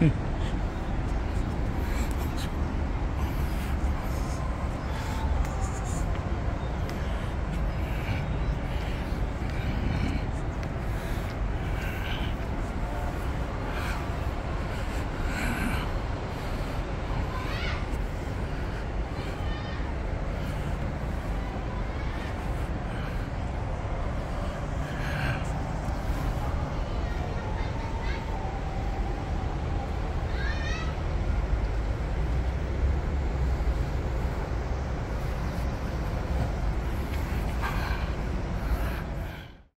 Hmm.